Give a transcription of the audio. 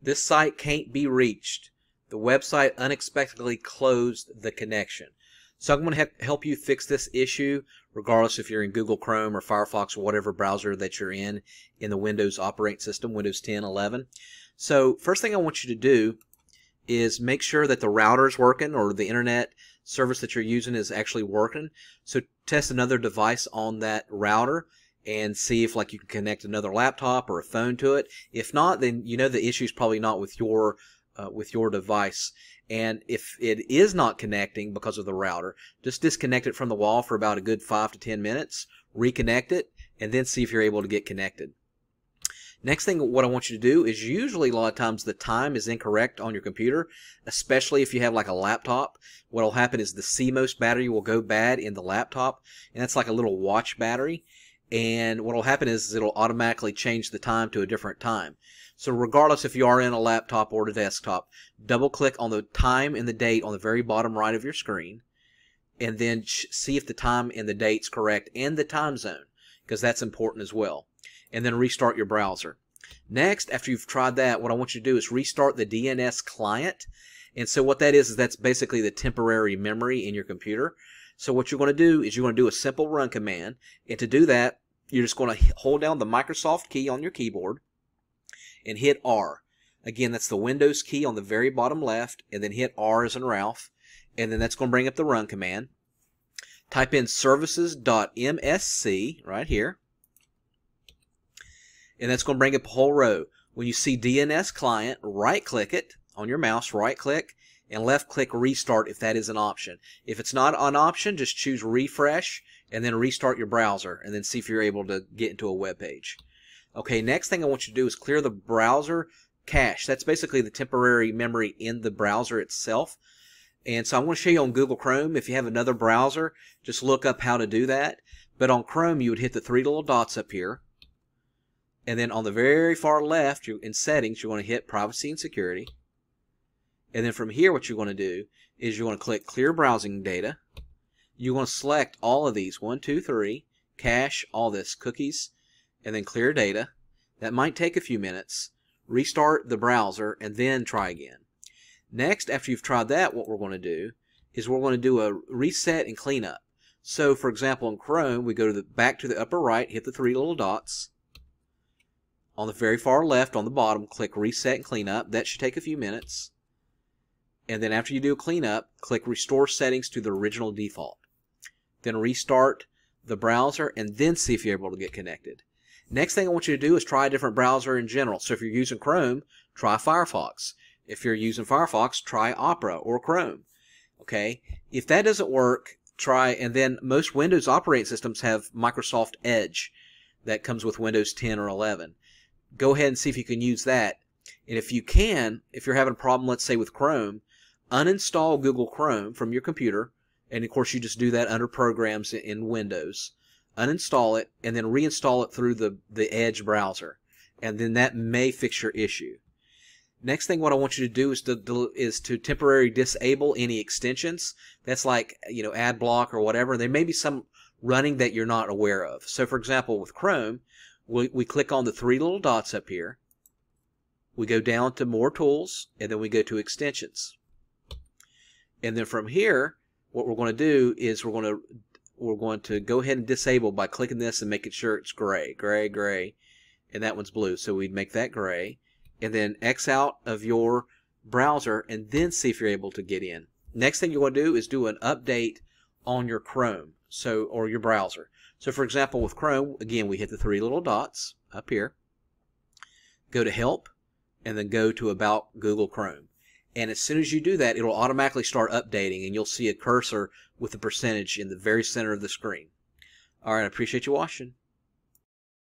This site can't be reached. The website unexpectedly closed the connection. So I'm going to help you fix this issue regardless if you're in Google Chrome or Firefox or whatever browser that you're in in the Windows operating system, Windows 10, 11. So first thing I want you to do is make sure that the router is working or the internet service that you're using is actually working. So test another device on that router and see if like you can connect another laptop or a phone to it. If not, then you know the issue is probably not with your uh, with your device. And if it is not connecting because of the router, just disconnect it from the wall for about a good five to ten minutes, reconnect it, and then see if you're able to get connected. Next thing, what I want you to do is usually a lot of times the time is incorrect on your computer, especially if you have like a laptop. What will happen is the CMOS battery will go bad in the laptop, and that's like a little watch battery. And what will happen is it'll automatically change the time to a different time. So regardless if you are in a laptop or a desktop, double click on the time and the date on the very bottom right of your screen, and then see if the time and the date's correct and the time zone, because that's important as well and then restart your browser. Next, after you've tried that, what I want you to do is restart the DNS client. And so what that is, is that's basically the temporary memory in your computer. So what you're going to do is you're going to do a simple run command. And to do that, you're just going to hold down the Microsoft key on your keyboard and hit R. Again, that's the Windows key on the very bottom left, and then hit R as in Ralph. And then that's going to bring up the run command. Type in services.msc right here and that's going to bring up a whole row. When you see DNS client, right click it on your mouse, right click, and left click restart if that is an option. If it's not an option, just choose refresh and then restart your browser and then see if you're able to get into a web page. Okay, next thing I want you to do is clear the browser cache. That's basically the temporary memory in the browser itself. And so I'm going to show you on Google Chrome. If you have another browser, just look up how to do that. But on Chrome, you would hit the three little dots up here and then on the very far left, you in settings, you're going to hit privacy and security. And then from here, what you're going to do is you're going to click clear browsing data. You're going to select all of these, one, two, three, cache, all this, cookies, and then clear data. That might take a few minutes. Restart the browser and then try again. Next, after you've tried that, what we're going to do is we're going to do a reset and cleanup. So, for example, in Chrome, we go to the back to the upper right, hit the three little dots. On the very far left on the bottom, click Reset and Cleanup. That should take a few minutes. And then after you do a cleanup, click Restore Settings to the original default. Then restart the browser and then see if you're able to get connected. Next thing I want you to do is try a different browser in general. So if you're using Chrome, try Firefox. If you're using Firefox, try Opera or Chrome. Okay? If that doesn't work, try, and then most Windows operating systems have Microsoft Edge that comes with Windows 10 or 11 go ahead and see if you can use that. And if you can, if you're having a problem, let's say with Chrome, uninstall Google Chrome from your computer. And of course, you just do that under programs in Windows. Uninstall it and then reinstall it through the, the Edge browser. And then that may fix your issue. Next thing what I want you to do is to is to temporarily disable any extensions. That's like, you know, ad block or whatever. There may be some running that you're not aware of. So for example, with Chrome, we, we click on the three little dots up here. We go down to more tools and then we go to extensions. And then from here, what we're going to do is we're going to we're going to go ahead and disable by clicking this and making sure it's gray, gray, gray, and that one's blue. So we'd make that gray, and then X out of your browser, and then see if you're able to get in. Next thing you want to do is do an update on your Chrome, so or your browser. So for example, with Chrome, again, we hit the three little dots up here, go to Help, and then go to About Google Chrome. And as soon as you do that, it'll automatically start updating, and you'll see a cursor with the percentage in the very center of the screen. All right, I appreciate you watching.